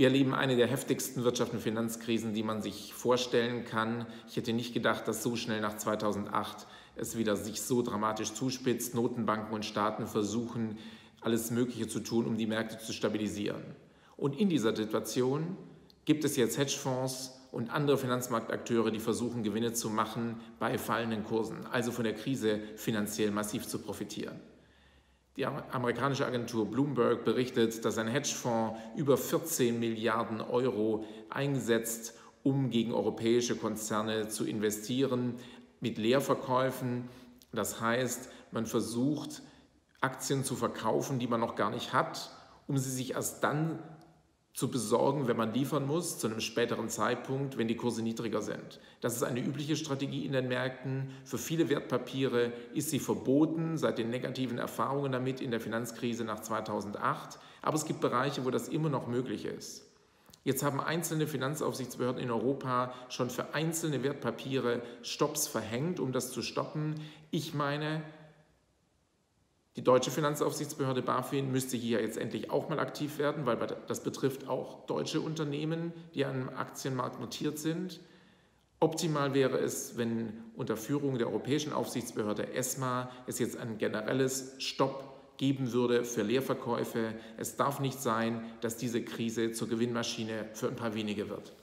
Wir erleben eine der heftigsten Wirtschafts- und Finanzkrisen, die man sich vorstellen kann. Ich hätte nicht gedacht, dass so schnell nach 2008 es wieder sich so dramatisch zuspitzt. Notenbanken und Staaten versuchen, alles Mögliche zu tun, um die Märkte zu stabilisieren. Und in dieser Situation gibt es jetzt Hedgefonds und andere Finanzmarktakteure, die versuchen, Gewinne zu machen bei fallenden Kursen, also von der Krise finanziell massiv zu profitieren. Die amerikanische Agentur Bloomberg berichtet, dass ein Hedgefonds über 14 Milliarden Euro eingesetzt, um gegen europäische Konzerne zu investieren mit Leerverkäufen. Das heißt, man versucht, Aktien zu verkaufen, die man noch gar nicht hat, um sie sich erst dann zu besorgen, wenn man liefern muss, zu einem späteren Zeitpunkt, wenn die Kurse niedriger sind. Das ist eine übliche Strategie in den Märkten. Für viele Wertpapiere ist sie verboten seit den negativen Erfahrungen damit in der Finanzkrise nach 2008. Aber es gibt Bereiche, wo das immer noch möglich ist. Jetzt haben einzelne Finanzaufsichtsbehörden in Europa schon für einzelne Wertpapiere Stopps verhängt, um das zu stoppen. Ich meine, die deutsche Finanzaufsichtsbehörde BaFin müsste hier jetzt endlich auch mal aktiv werden, weil das betrifft auch deutsche Unternehmen, die am Aktienmarkt notiert sind. Optimal wäre es, wenn unter Führung der europäischen Aufsichtsbehörde ESMA es jetzt ein generelles Stopp geben würde für Leerverkäufe. Es darf nicht sein, dass diese Krise zur Gewinnmaschine für ein paar wenige wird.